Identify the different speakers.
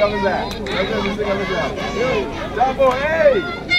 Speaker 1: você, Gabizé. Prazer você, Gabizé. Tchau, ei!